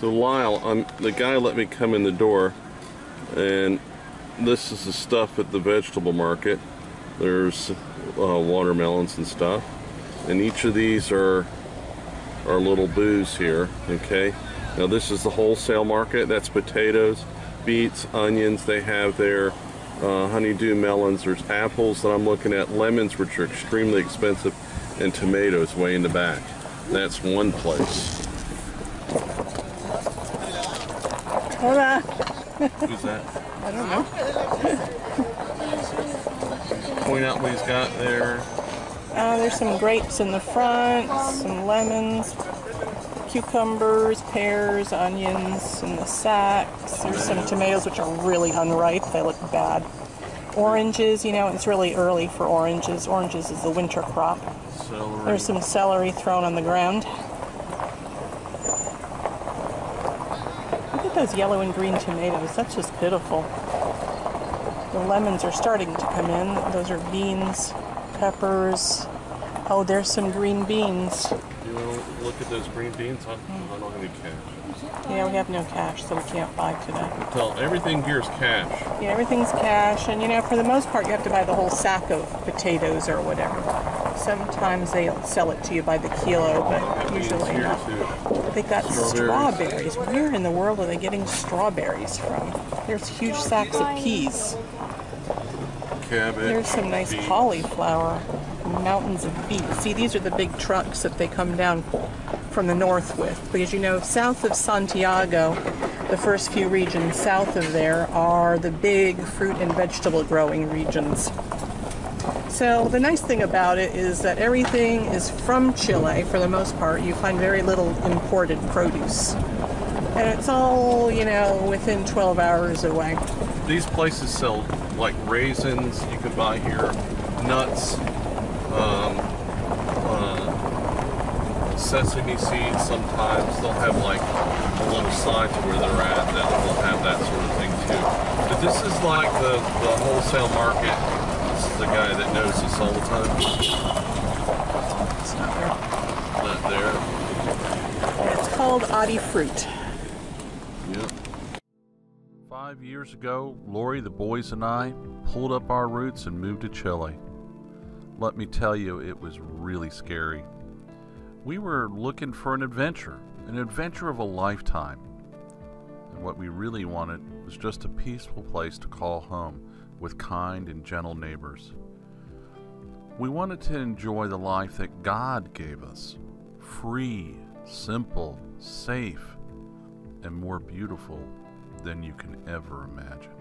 So Lyle, the guy let me come in the door, and this is the stuff at the vegetable market. There's uh, watermelons and stuff, and each of these are are little booths here. Okay, now this is the wholesale market. That's potatoes, beets, onions. They have their uh, honeydew melons. There's apples that I'm looking at, lemons which are extremely expensive, and tomatoes way in the back. That's one place. Hola. Who's that? I don't know. Point out what he's got there. Uh, there's some grapes in the front, some lemons, cucumbers, pears, onions in the sacks. There's some tomatoes which are really unripe. They look bad. Oranges, you know, it's really early for oranges. Oranges is the winter crop. Celery. There's some celery thrown on the ground. Look at those yellow and green tomatoes. That's just pitiful. The lemons are starting to come in. Those are beans, peppers. Oh, there's some green beans. You want to look at those green beans? I, hmm. I don't have any cash. Yeah, we have no cash, so we can't buy today. Tell everything here is cash. Yeah, everything's cash, and you know, for the most part, you have to buy the whole sack of potatoes or whatever. Sometimes they'll sell it to you by the kilo, oh, but Beans usually not. They got Strawberries. strawberries. Where in the world are they getting strawberries from? There's huge sacks of peas. Cabbage. There's some nice cauliflower. Mountains of beets. See, these are the big trucks that they come down from the north with. Because you know, south of Santiago, the first few regions south of there are the big fruit and vegetable growing regions. So the nice thing about it is that everything is from Chile for the most part. You find very little imported produce. And it's all, you know, within 12 hours away. These places sell like raisins you can buy here, nuts, um, uh, sesame seeds. Sometimes they'll have like a little sign to where they're at that will have that sort of thing too. But this is like the, the wholesale market. This is the guy that knows this all the time. It's not there. Not there. It's called Adi Fruit. Yep. Five years ago, Lori, the boys, and I pulled up our roots and moved to Chile. Let me tell you, it was really scary. We were looking for an adventure, an adventure of a lifetime. And what we really wanted was just a peaceful place to call home with kind and gentle neighbors. We wanted to enjoy the life that God gave us free, simple, safe, and more beautiful than you can ever imagine.